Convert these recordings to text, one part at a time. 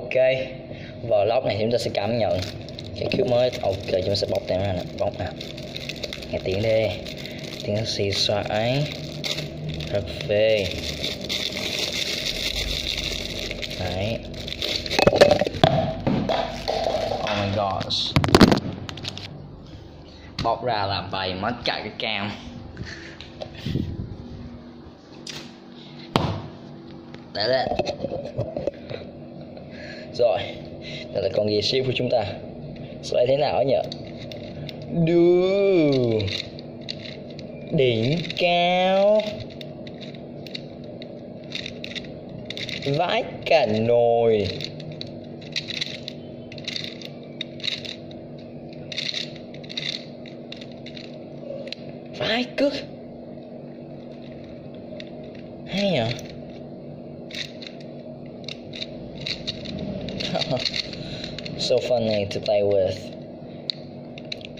ok. Vlog này chúng ta sẽ cảm nhận. Cái kiểu mới. Ok, chúng ta sẽ bóc tem ra nè. Bóc nè. Nghe tiếng đi. Tiếng xì xoải cà phê. Đấy. Oh my gosh. Bóc ra là bày mất cả cái cam. Để lên rồi đây là con ghi siêu của chúng ta. Xoay thế nào nhỉ đu. Đỉnh cao. Vãi cả nồi. Vãi cước. Hay nhỉ so funny to play with.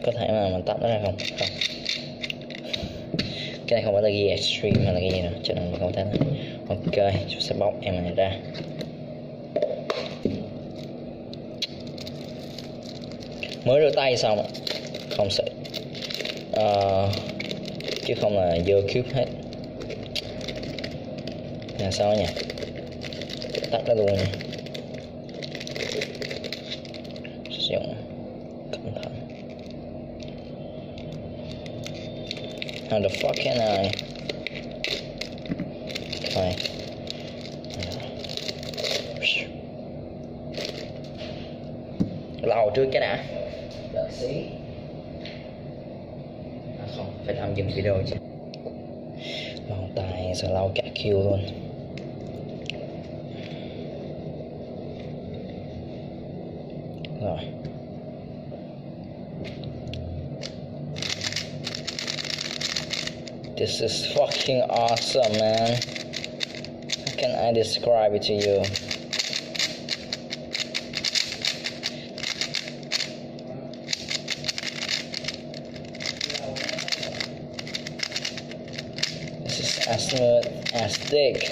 Có thể mà mình tắt nó ra không? Không. Cái này không phải là ghi extreme mà là cái gì nữa cho nên mình không thấy ok chúng sẽ bóc em này ra. Mới rửa tay xong không sợ. Uh, chứ không là vô cube hết. Là sao nhỉ? Tắt nó luôn nha dụng cẩn thận. How the fuck can I? Okay lau trước cái đã. Đợi xí. À không phải tạm dừng video chứ. Lau tay rồi lau cả Q luôn rồi This is fucking awesome, man. How can I describe it to you? This is as smooth as thick.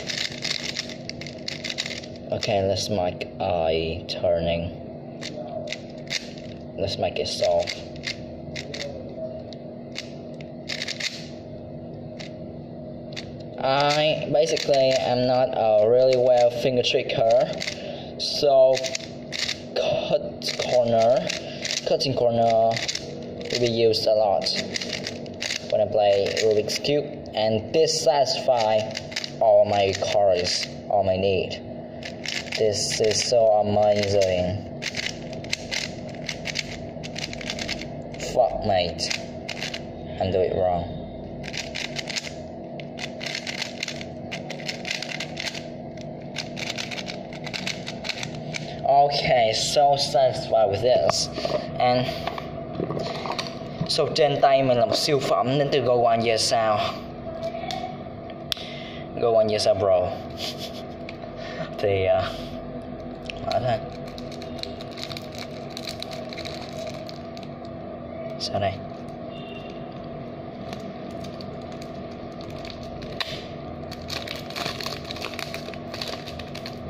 Okay, let's make eye turning. Let's make it soft. I basically am not a really well finger tricker, so cut corner, cutting corner will be used a lot when I play Rubik's cube, and this satisfy all my cards, all my need. This is so amazing. Fuck mate, I'm doing it wrong. Okay, so satisfied with this. And so trên tay mình là một siêu phẩm đến từ Go One Year Sao. Go One Year Sao Bro. Thì uh, mở sau Sao đây?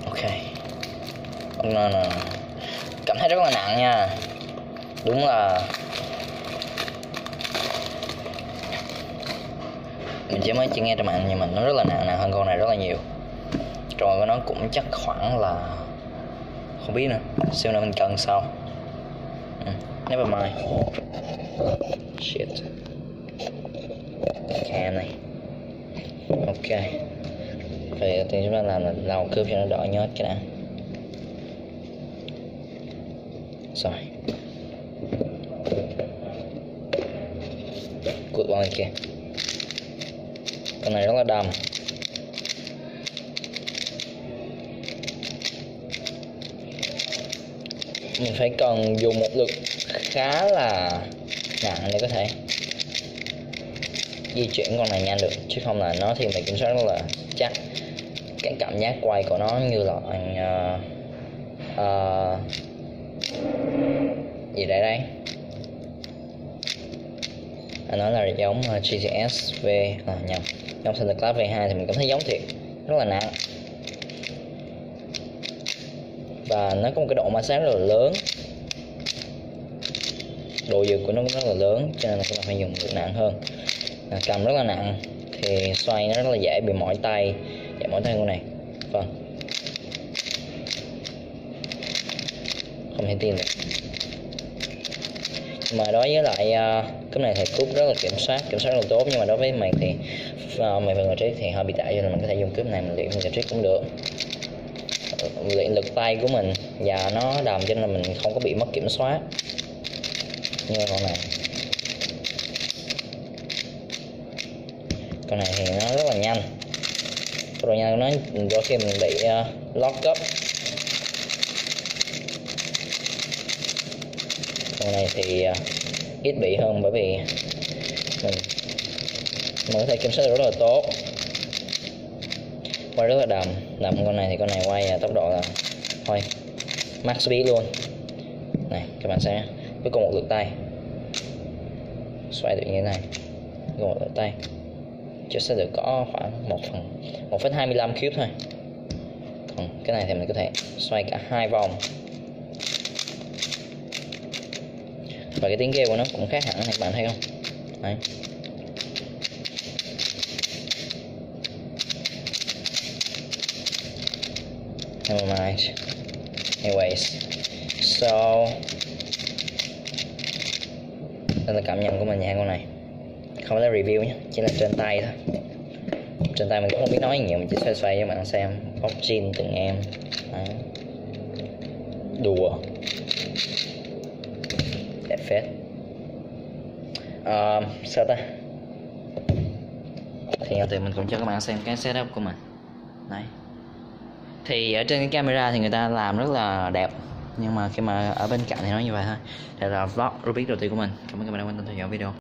Ok nó là cảm thấy rất là nặng nha đúng là mình chỉ mới chỉ nghe trên mạng nhưng mà nó rất là nặng nặng hơn con này rất là nhiều rồi nó cũng chắc khoảng là không biết nữa xem là mình cần sau never mind. Shit. Cam này. Ok. Vậy thì chúng ta làm là lau cướp cho nó đỏ nhớt cái đã. Rồi. Cuộn vào này kia. Con này rất là đầm. Mình phải cần dùng một lực khá là nặng để có thể di chuyển con này nhanh được. Chứ không là nó thì mình kiểm soát rất là chắc. Cái cảm giác quay của nó như là uh, uh, gì đây đây anh nói là giống ờ, uh, GTS V à, nhầm. Giống Santa Claus V2 thì mình cảm thấy giống thiệt. Rất là nặng và nó có một cái độ ma sát rất là lớn. Độ dừng của nó cũng rất là lớn cho nên là các bạn phải dùng lực nặng hơn. À, cầm rất là nặng thì xoay nó rất là dễ bị mỏi tay. Dễ mỏi tay con này. Vâng. Không thể tin được. Nhưng mà đối với lại à, uh, cái này thì cúp rất là kiểm soát kiểm soát rất là tốt. Nhưng mà đối với mày thì uh, mày phần trick thì hơi bị tải cho nên mình có thể dùng cúp này mình luyện phần trick cũng được luyện lực tay của mình. Và nó đầm cho nên là mình không có bị mất kiểm soát. Như con này. Con này thì nó rất là nhanh. Rồi nhanh nó đôi khi mình bị uh, lock up. Con này thì uh, ít bị hơn bởi vì mình mình có thể kiểm soát rất là tốt quay rất là đầm. Đầm con này thì con này quay à, tốc độ là thôi, max speed luôn. Này, các bạn sẽ với cùng một lượt tay. Xoay được như thế này. Cùng một lượt tay. Chứ sẽ được có khoảng một phần, một phẩy hai mươi lăm cube thôi. Còn cái này thì mình có thể xoay cả hai vòng. Và cái tiếng kêu của nó cũng khác hẳn này các bạn thấy không? Đấy. Never mind anyways. So đây là cảm nhận của mình nha con này. Không phải là review nhé chỉ là trên tay thôi. Trên tay mình cũng không biết nói nhiều mình chỉ xoay xoay cho bạn xem. Bóc jean từng em. Đấy. đùa. Đẹp phết. À, sao ta? Thì từ mình cũng cho các bạn xem cái setup của mình. Đấy thì ở trên cái camera thì người ta làm rất là đẹp. Nhưng mà khi mà ở bên cạnh thì nó như vậy thôi. Đây là vlog Rubik đầu tiên của mình. Cảm ơn các bạn đã quan tâm theo dõi video.